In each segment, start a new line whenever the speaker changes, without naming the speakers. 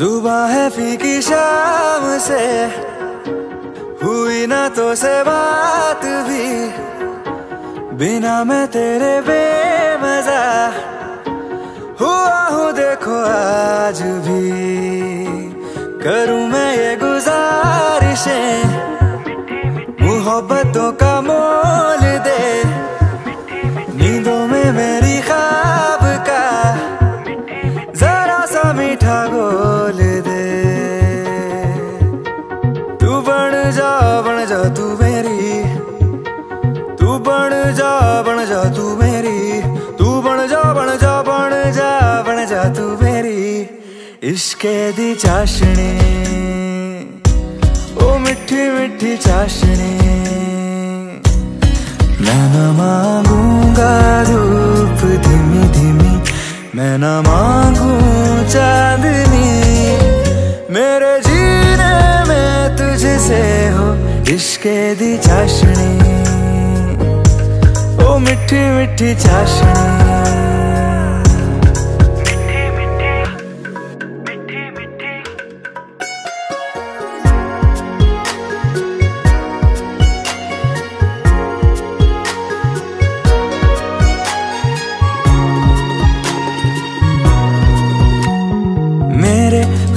जुबा है फीकी शाम से। हुई ना तो से बात भी। बिना मैं तेरे बेमजा। हुआ हूँ देखो आज भी। करूँ मैं ये गुजारिशें। मोहब्बतों का जा, बन जा तू मेरी। तू बन जा बन जा तू मेरी। तू बन जा बन जा बन जा बन जा तू मेरी। इश्के दी चाशनी। ओ मिठी मिठी चाशनी। मैं न मांगूँगा धूप धीमी धीमी। मैं न मांगू चांदनी। मेरे तुझसे हो इश्के दी चाशनी। ओ मिठी मिठी चाशनी।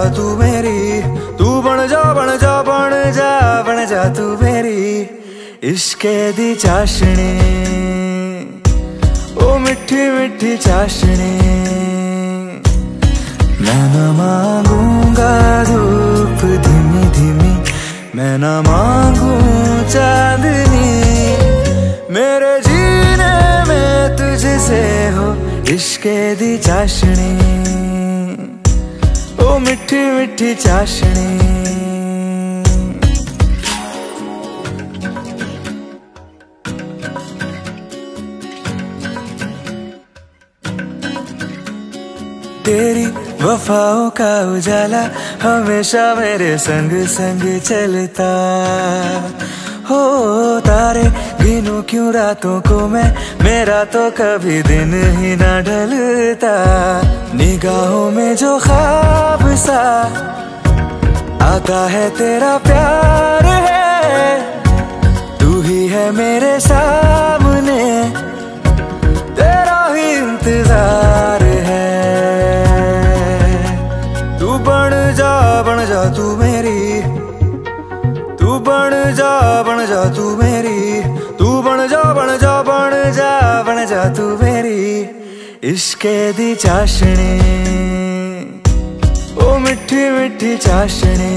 जा तू मेरी, तू बन जा बन जा बन जा बन जा तू मेरी इश्के दी चाशनी। ओ मिठी मिठी चाशनी। मैं न मांगूँगा धूप धीमी धीमी। मैं न मांगू चांदनी। मेरे जीने में तुझसे हो इश्के दी चाशनी। मिठी मिठी चाशनी। तेरी वफाओं का उजाला हमेशा मेरे संग संग चलता। हो तारे गिनू क्यों रातों को मैं? मेरा तो कभी दिन ही ना ढलता। निगाहों में जो सा आता है तेरा प्यार है। तू ही है मेरे सामने। तेरा ही इंतज़ार है। तू बन जा बन जा तू मेरी। तू बन जा बन जा तू मेरी। तू बन जा बन जा बन जा बन जा तू मेरी। इश्के दी चाशनी। मिठी मिठी चाशनी